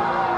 Oh.